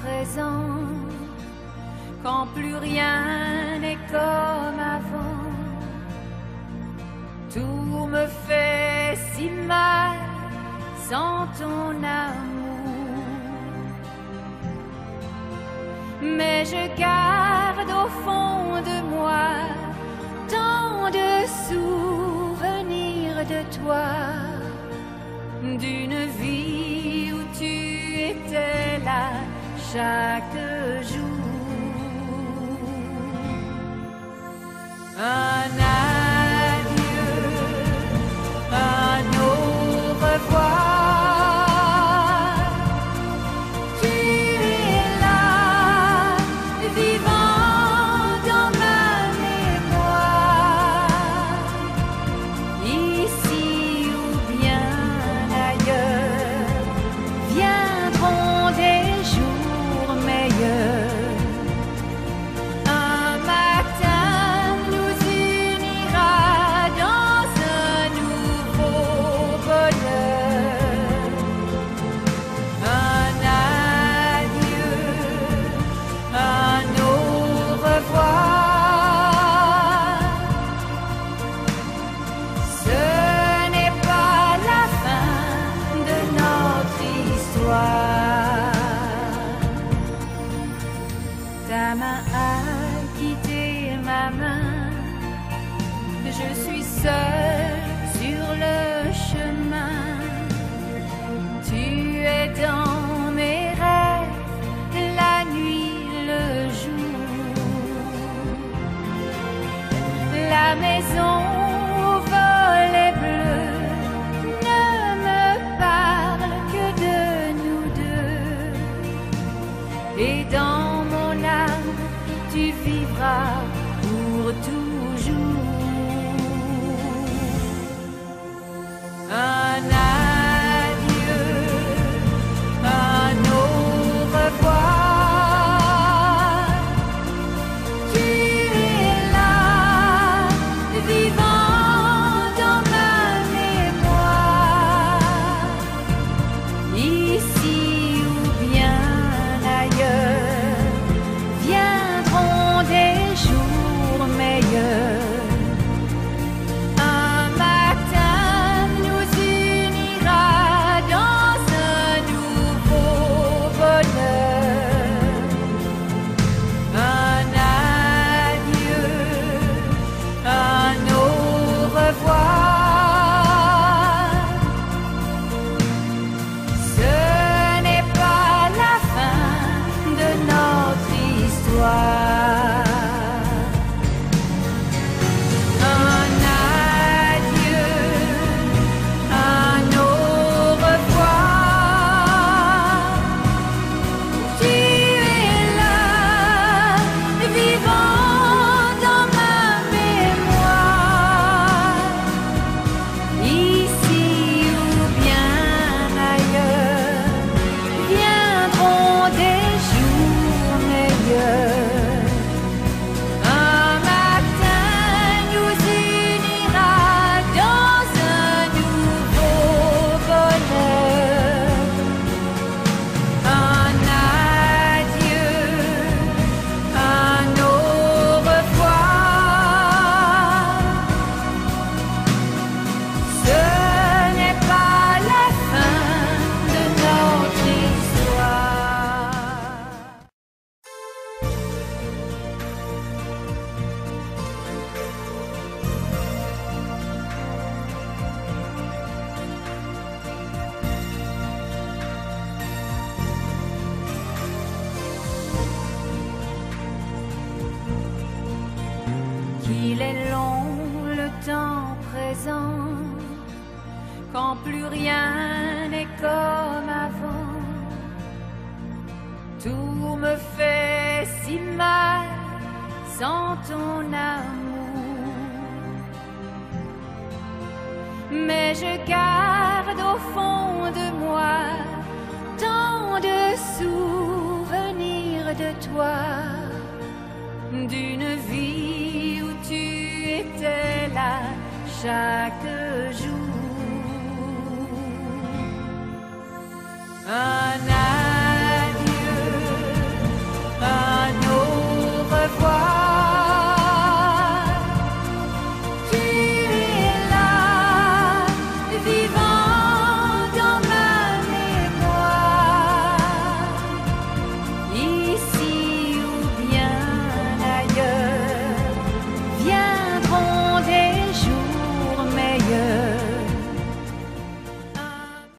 présent, quand plus rien n'est comme avant. Tout me fait si mal sans ton amour. Mais je garde au fond de moi tant de souvenirs de toi, d'une vie chaque Seule sur le chemin. Tu es dans mes rêves, la nuit, le jour. La maison au volet bleu ne me parle que de nous deux. Et dans mon âme, tu vivras quand plus rien n'est comme avant. Tout me fait si mal sans ton amour. Mais je garde au fond de moi tant de souvenirs de toi d'une vie où tu étais là chaque jour.